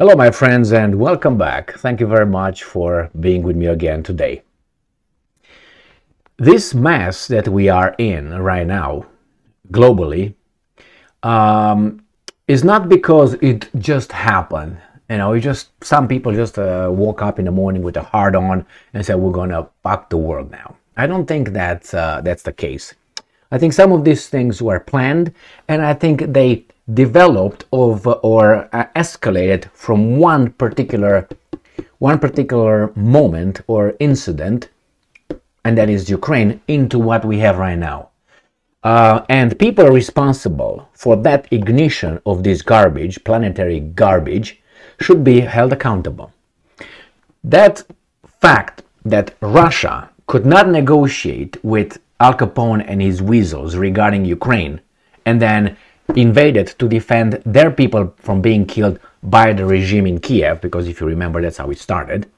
Hello, my friends, and welcome back. Thank you very much for being with me again today. This mess that we are in right now, globally, um, is not because it just happened. You know, it just some people just uh, woke up in the morning with a hard on and said, "We're gonna fuck the world now." I don't think that uh, that's the case. I think some of these things were planned, and I think they developed of or uh, escalated from one particular one particular moment or incident and that is Ukraine into what we have right now. Uh, and people responsible for that ignition of this garbage planetary garbage should be held accountable. That fact that Russia could not negotiate with Al Capone and his weasels regarding Ukraine and then invaded to defend their people from being killed by the regime in Kiev, because if you remember, that's how it started.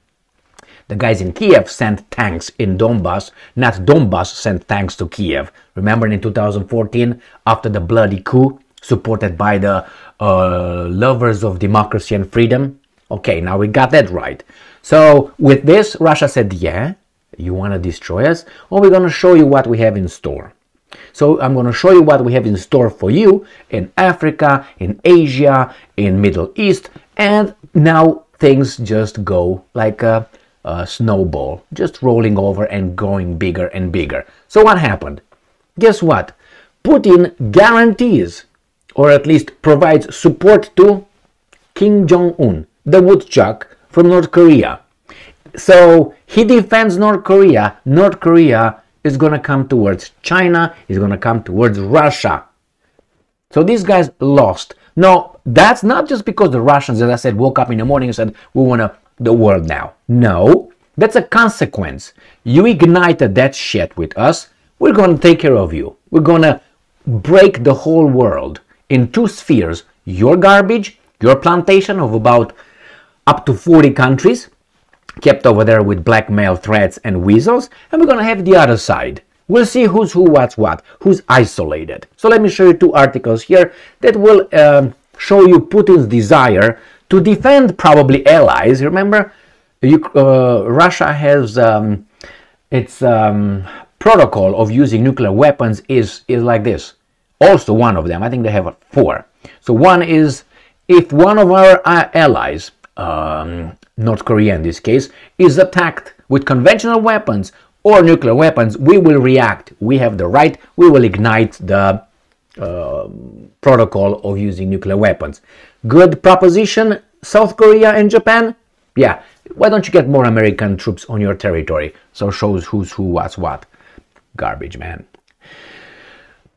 The guys in Kiev sent tanks in Donbass, not Donbass sent tanks to Kiev. Remember in 2014, after the bloody coup supported by the uh, lovers of democracy and freedom? Okay, now we got that right. So with this, Russia said, yeah, you want to destroy us? Well, we're going to show you what we have in store. So I'm going to show you what we have in store for you in Africa, in Asia, in Middle East, and now things just go like a, a snowball, just rolling over and growing bigger and bigger. So what happened? Guess what? Putin guarantees, or at least provides support to Kim Jong-un, the woodchuck from North Korea. So he defends North Korea. North Korea is going to come towards China, is going to come towards Russia. So these guys lost. No, that's not just because the Russians, as I said, woke up in the morning and said, we want the world now. No, that's a consequence. You ignited that shit with us. We're going to take care of you. We're going to break the whole world in two spheres your garbage, your plantation of about up to 40 countries, kept over there with blackmail threats and weasels, and we're gonna have the other side. We'll see who's who, what's what, who's isolated. So let me show you two articles here that will um, show you Putin's desire to defend probably allies. Remember, you, uh, Russia has um, its um, protocol of using nuclear weapons is, is like this. Also one of them, I think they have four. So one is if one of our uh, allies um, North Korea in this case, is attacked with conventional weapons or nuclear weapons, we will react. We have the right, we will ignite the uh, protocol of using nuclear weapons. Good proposition, South Korea and Japan? Yeah, why don't you get more American troops on your territory? So shows who's who, what's what. Garbage, man.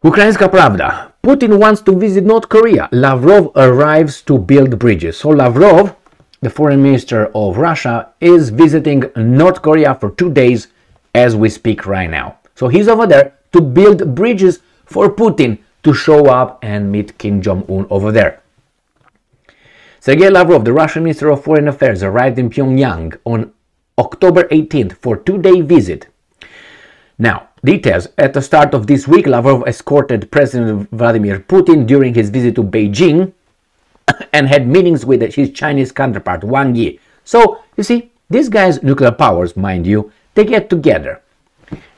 Ukrainska Pravda. Putin wants to visit North Korea. Lavrov arrives to build bridges. So Lavrov the foreign minister of Russia, is visiting North Korea for two days as we speak right now. So he's over there to build bridges for Putin to show up and meet Kim Jong un over there. Sergei Lavrov, the Russian Minister of Foreign Affairs, arrived in Pyongyang on October 18th for a two day visit. Now, details. At the start of this week, Lavrov escorted President Vladimir Putin during his visit to Beijing and had meetings with his Chinese counterpart Wang Yi. So, you see, these guys, nuclear powers, mind you, they get together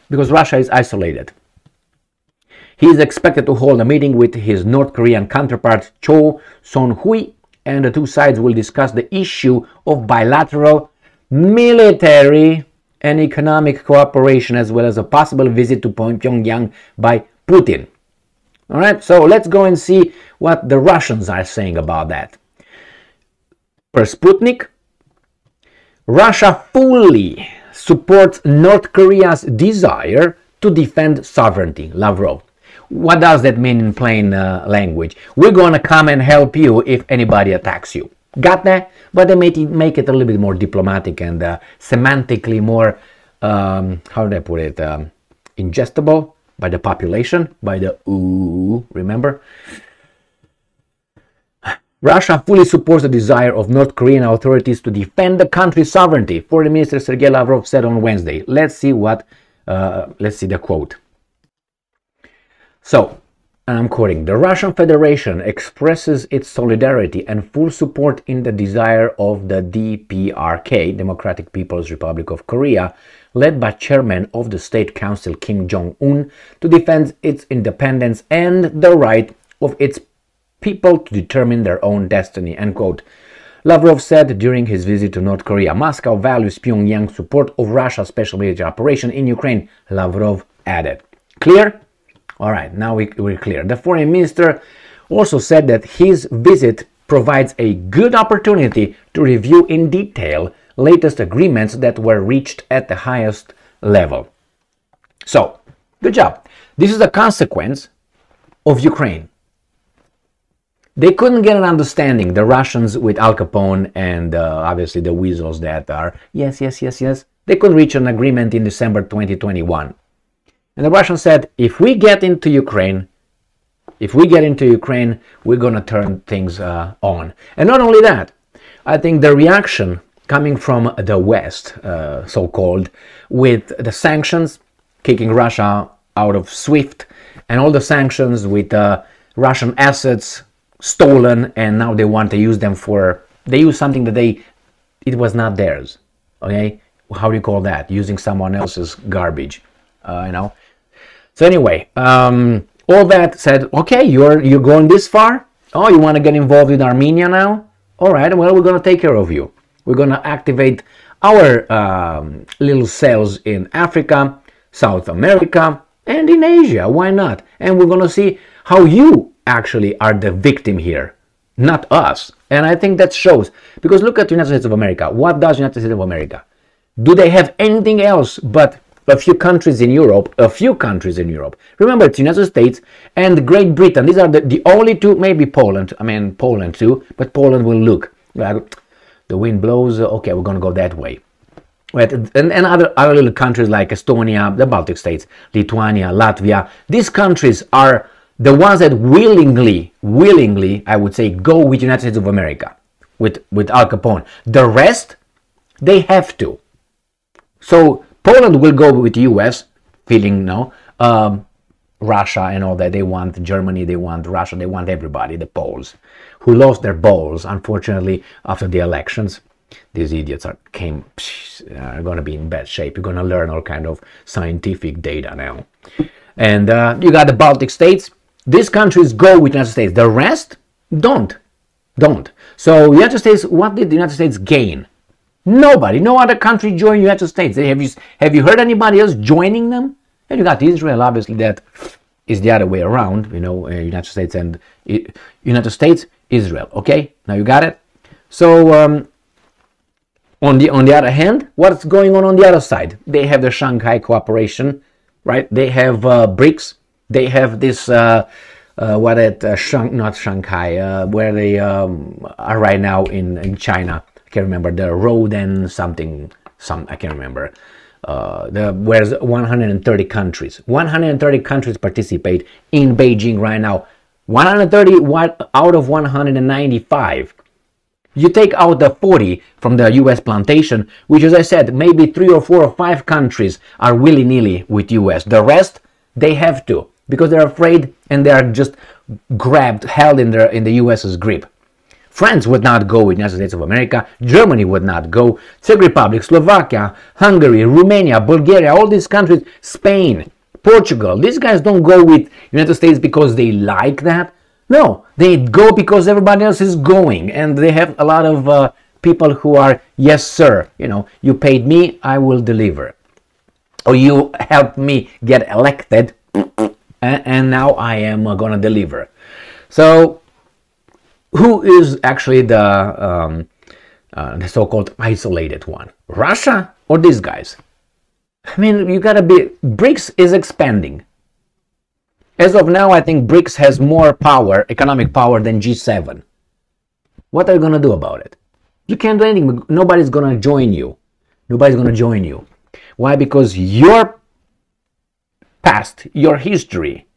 because Russia is isolated. He is expected to hold a meeting with his North Korean counterpart Cho Son-hui, and the two sides will discuss the issue of bilateral military and economic cooperation as well as a possible visit to Pyongyang by Putin. All right, so let's go and see what the Russians are saying about that. Per Sputnik, Russia fully supports North Korea's desire to defend sovereignty, Lavrov. What does that mean in plain uh, language? We're going to come and help you if anybody attacks you. Got that? But they made it, make it a little bit more diplomatic and uh, semantically more, um, how do I put it, um, ingestible by the population, by the ooh, remember? Russia fully supports the desire of North Korean authorities to defend the country's sovereignty, Foreign Minister Sergei Lavrov said on Wednesday. Let's see what, uh, let's see the quote. So, and I'm quoting, the Russian Federation expresses its solidarity and full support in the desire of the DPRK, Democratic People's Republic of Korea, led by chairman of the State Council Kim Jong-un, to defend its independence and the right of its people to determine their own destiny, end quote. Lavrov said during his visit to North Korea, Moscow values Pyongyang's support of Russia's special military operation in Ukraine, Lavrov added. Clear? All right, now we, we're clear. The foreign minister also said that his visit provides a good opportunity to review in detail latest agreements that were reached at the highest level. So, good job. This is a consequence of Ukraine. They couldn't get an understanding, the Russians with Al Capone and uh, obviously the weasels that are, yes, yes, yes, yes. They couldn't reach an agreement in December 2021. And the Russians said, if we get into Ukraine, if we get into Ukraine, we're going to turn things uh, on. And not only that, I think the reaction coming from the West, uh, so called, with the sanctions, kicking Russia out of SWIFT, and all the sanctions with uh, Russian assets stolen, and now they want to use them for, they use something that they, it was not theirs. Okay? How do you call that? Using someone else's garbage, uh, you know? So anyway, um, all that said, okay, you're you're going this far. Oh, you want to get involved in Armenia now? All right, well, we're going to take care of you. We're going to activate our um, little cells in Africa, South America, and in Asia. Why not? And we're going to see how you actually are the victim here, not us. And I think that shows because look at the United States of America. What does United States of America? Do they have anything else but a few countries in Europe, a few countries in Europe. Remember, it's United States and Great Britain. These are the, the only two, maybe Poland. I mean, Poland too, but Poland will look. Like, the wind blows, okay, we're going to go that way. Right? And, and other, other little countries like Estonia, the Baltic states, Lithuania, Latvia, these countries are the ones that willingly, willingly, I would say, go with United States of America, with, with Al Capone. The rest, they have to. So Poland will go with the US, feeling no. Um, Russia and all that. They want Germany, they want Russia, they want everybody, the Poles, who lost their balls, unfortunately, after the elections. These idiots are came are going to be in bad shape. You're going to learn all kind of scientific data now. And uh, you got the Baltic states. These countries go with the United States. The rest don't. Don't. So United States, what did the United States gain? Nobody, no other country joined United States. Have you have you heard anybody else joining them? And you got Israel, obviously, that is the other way around. You know, uh, United States and uh, United States, Israel. Okay, now you got it. So um, on the on the other hand, what's going on on the other side? They have the Shanghai Cooperation, right? They have uh, BRICS. They have this. Uh, uh, what at uh, Shang, not Shanghai, where they um, are right now in, in China can't remember the road something some I can't remember. Uh, the where's 130 countries. 130 countries participate in Beijing right now. 130 out of 195 you take out the 40 from the US plantation which as I said maybe three or four or five countries are willy-nilly with US the rest they have to because they're afraid and they are just grabbed held in their in the US's grip France would not go with United States of America. Germany would not go. Czech Republic, Slovakia, Hungary, Romania, Bulgaria, all these countries, Spain, Portugal. These guys don't go with United States because they like that. No, they go because everybody else is going, and they have a lot of uh, people who are yes, sir. You know, you paid me, I will deliver, or you helped me get elected, and, and now I am uh, gonna deliver. So who is actually the um, uh, the so-called isolated one? Russia or these guys? I mean, you gotta be. BRICS is expanding. As of now, I think BRICS has more power, economic power, than G7. What are you gonna do about it? You can't do anything. Nobody's gonna join you. Nobody's gonna join you. Why? Because your past, your history,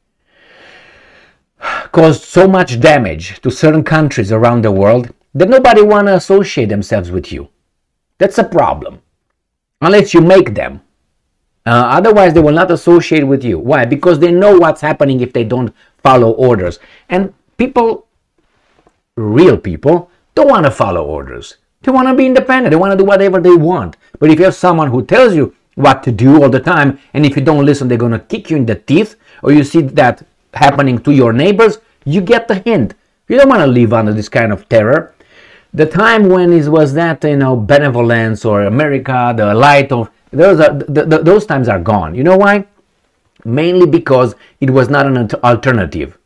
caused so much damage to certain countries around the world that nobody want to associate themselves with you. That's a problem. Unless you make them. Uh, otherwise, they will not associate with you. Why? Because they know what's happening if they don't follow orders. And people, real people, don't want to follow orders. They want to be independent. They want to do whatever they want. But if you have someone who tells you what to do all the time, and if you don't listen, they're going to kick you in the teeth, or you see that happening to your neighbors, you get the hint. You don't want to live under this kind of terror. The time when it was that, you know, benevolence or America, the light of those are the, the, those times are gone. You know why? Mainly because it was not an alternative,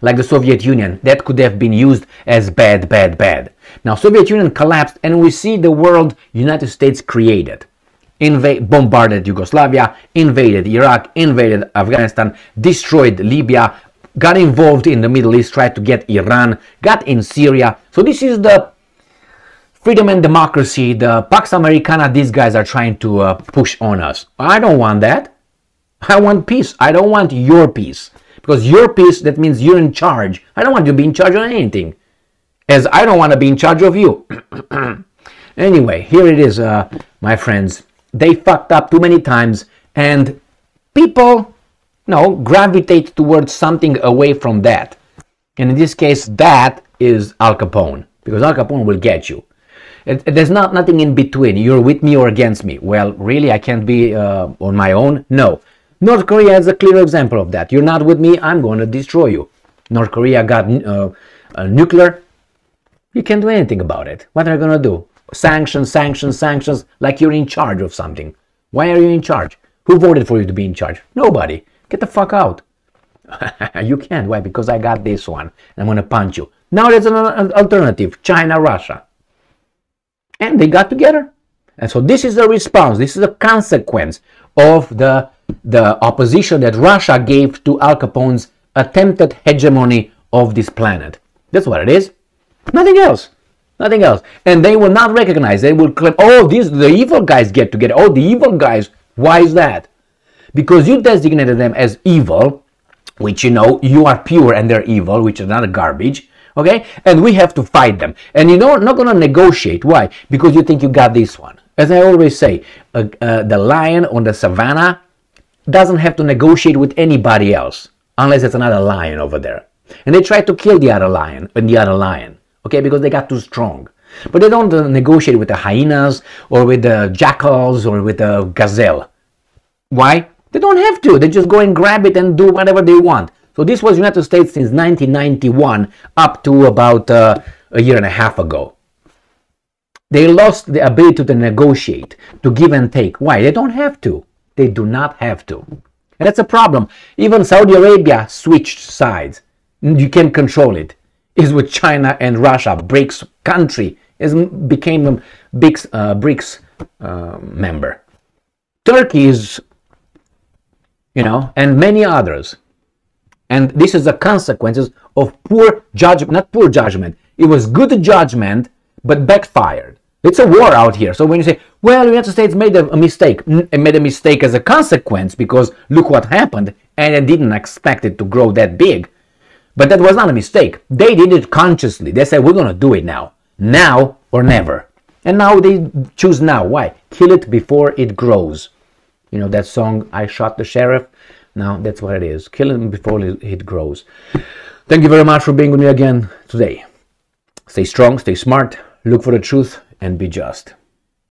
like the Soviet Union that could have been used as bad, bad, bad. Now Soviet Union collapsed, and we see the world United States created. Inva- bombarded Yugoslavia, invaded Iraq, invaded Afghanistan, destroyed Libya, got involved in the Middle East, tried to get Iran, got in Syria. So this is the freedom and democracy, the Pax Americana these guys are trying to uh, push on us. I don't want that. I want peace. I don't want your peace. Because your peace, that means you're in charge. I don't want you to be in charge of anything. As I don't want to be in charge of you. anyway, here it is, uh, my friends. They fucked up too many times, and people no, gravitate towards something away from that. And in this case, that is Al Capone, because Al Capone will get you. It, it, there's not nothing in between. You're with me or against me. Well, really, I can't be uh, on my own. No. North Korea is a clear example of that. You're not with me. I'm going to destroy you. North Korea got uh, nuclear. You can't do anything about it. What are you going to do? Sanctions, sanctions, sanctions, like you're in charge of something. Why are you in charge? Who voted for you to be in charge? Nobody. Get the fuck out. you can't. Why? Because I got this one. I'm going to punch you. Now there's an alternative China, Russia. And they got together. And so this is the response. This is a consequence of the, the opposition that Russia gave to Al Capone's attempted hegemony of this planet. That's what it is. Nothing else. Nothing else. And they will not recognize. They will claim, oh, these the evil guys get together. Oh, the evil guys. Why is that? because you designated them as evil, which you know you are pure and they're evil, which is not a garbage. Okay, and we have to fight them, and you know not gonna negotiate. Why? Because you think you got this one. As I always say, uh, uh, the lion on the savannah doesn't have to negotiate with anybody else unless it's another lion over there. And they try to kill the other lion and the other lion, okay, because they got too strong. But they don't uh, negotiate with the hyenas or with the jackals or with the gazelle. Why? They don't have to. They just go and grab it and do whatever they want. So this was United States since 1991 up to about uh, a year and a half ago. They lost the ability to negotiate, to give and take. Why? They don't have to. They do not have to. And that's a problem. Even Saudi Arabia switched sides. You can control it. Is with China and Russia, BRICS country, is became a BRICS, uh, BRICS uh, member. Turkey is you know, and many others. And this is the consequences of poor judgment, not poor judgment. It was good judgment, but backfired. It's a war out here. So when you say, well, the United States made a, a mistake, it made a mistake as a consequence because look what happened, and they didn't expect it to grow that big. But that was not a mistake. They did it consciously. They said, we're going to do it now. Now or never. And now they choose now. Why? Kill it before it grows. You know that song, I Shot the Sheriff? Now that's what it is. Kill him before it grows. Thank you very much for being with me again today. Stay strong, stay smart, look for the truth, and be just.